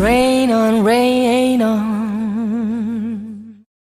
rain on, rain on.